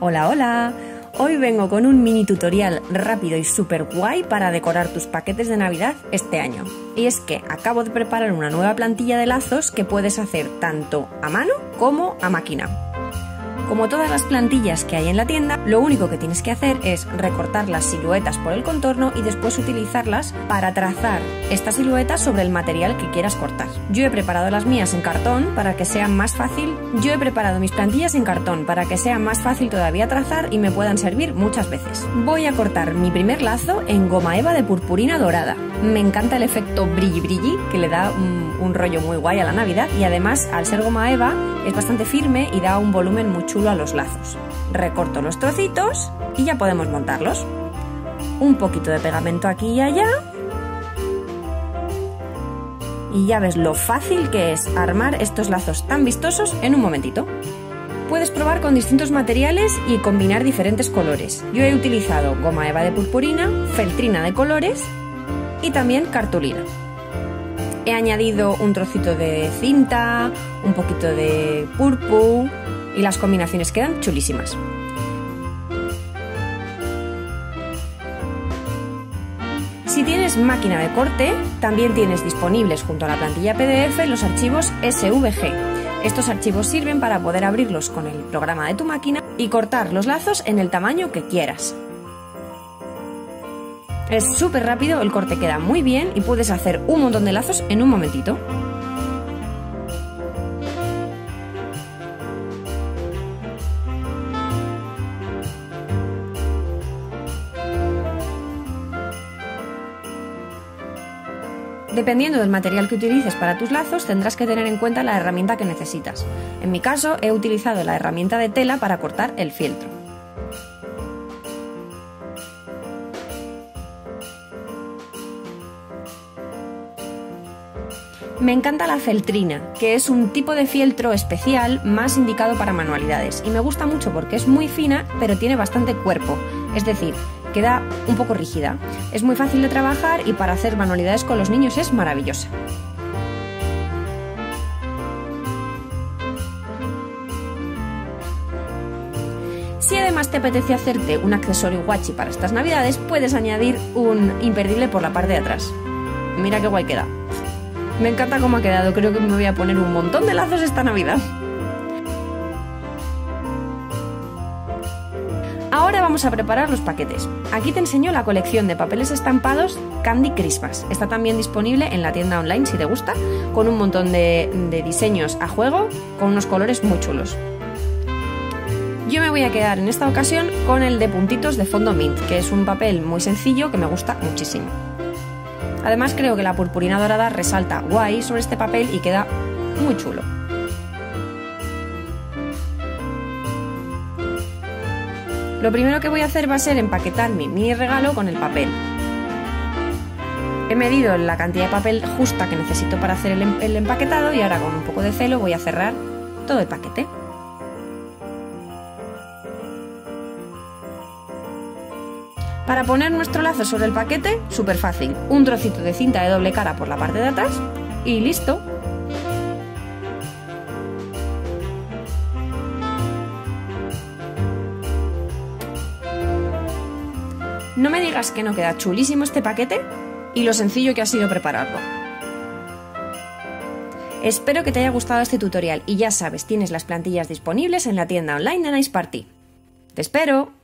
Hola, hola. Hoy vengo con un mini tutorial rápido y súper guay para decorar tus paquetes de Navidad este año. Y es que acabo de preparar una nueva plantilla de lazos que puedes hacer tanto a mano como a máquina. Como todas las plantillas que hay en la tienda, lo único que tienes que hacer es recortar las siluetas por el contorno y después utilizarlas para trazar esta silueta sobre el material que quieras cortar. Yo he preparado las mías en cartón para que sea más fácil. Yo he preparado mis plantillas en cartón para que sea más fácil todavía trazar y me puedan servir muchas veces. Voy a cortar mi primer lazo en goma eva de purpurina dorada. Me encanta el efecto brilli brilli que le da un, un rollo muy guay a la Navidad y además al ser goma eva es bastante firme y da un volumen muy a los lazos. Recorto los trocitos y ya podemos montarlos. Un poquito de pegamento aquí y allá. Y ya ves lo fácil que es armar estos lazos tan vistosos en un momentito. Puedes probar con distintos materiales y combinar diferentes colores. Yo he utilizado goma eva de purpurina, feltrina de colores y también cartulina. He añadido un trocito de cinta, un poquito de purpu y las combinaciones quedan chulísimas. Si tienes máquina de corte, también tienes disponibles junto a la plantilla PDF los archivos SVG. Estos archivos sirven para poder abrirlos con el programa de tu máquina y cortar los lazos en el tamaño que quieras. Es súper rápido, el corte queda muy bien y puedes hacer un montón de lazos en un momentito. Dependiendo del material que utilices para tus lazos, tendrás que tener en cuenta la herramienta que necesitas. En mi caso, he utilizado la herramienta de tela para cortar el fieltro. Me encanta la feltrina, que es un tipo de fieltro especial más indicado para manualidades y me gusta mucho porque es muy fina pero tiene bastante cuerpo, es decir, queda un poco rígida. Es muy fácil de trabajar y para hacer manualidades con los niños es maravillosa. Si además te apetece hacerte un accesorio guachi para estas navidades, puedes añadir un imperdible por la parte de atrás. Mira qué guay queda. Me encanta cómo ha quedado, creo que me voy a poner un montón de lazos esta Navidad. Ahora vamos a preparar los paquetes. Aquí te enseño la colección de papeles estampados Candy Christmas. Está también disponible en la tienda online si te gusta, con un montón de, de diseños a juego, con unos colores muy chulos. Yo me voy a quedar en esta ocasión con el de puntitos de fondo mint, que es un papel muy sencillo que me gusta muchísimo. Además creo que la purpurina dorada resalta guay sobre este papel y queda muy chulo. Lo primero que voy a hacer va a ser empaquetar mi regalo con el papel. He medido la cantidad de papel justa que necesito para hacer el, el empaquetado y ahora con un poco de celo voy a cerrar todo el paquete. Para poner nuestro lazo sobre el paquete, súper fácil. Un trocito de cinta de doble cara por la parte de atrás y listo. No me digas que no queda chulísimo este paquete y lo sencillo que ha sido prepararlo. Espero que te haya gustado este tutorial y ya sabes, tienes las plantillas disponibles en la tienda online de Nice Party. ¡Te espero!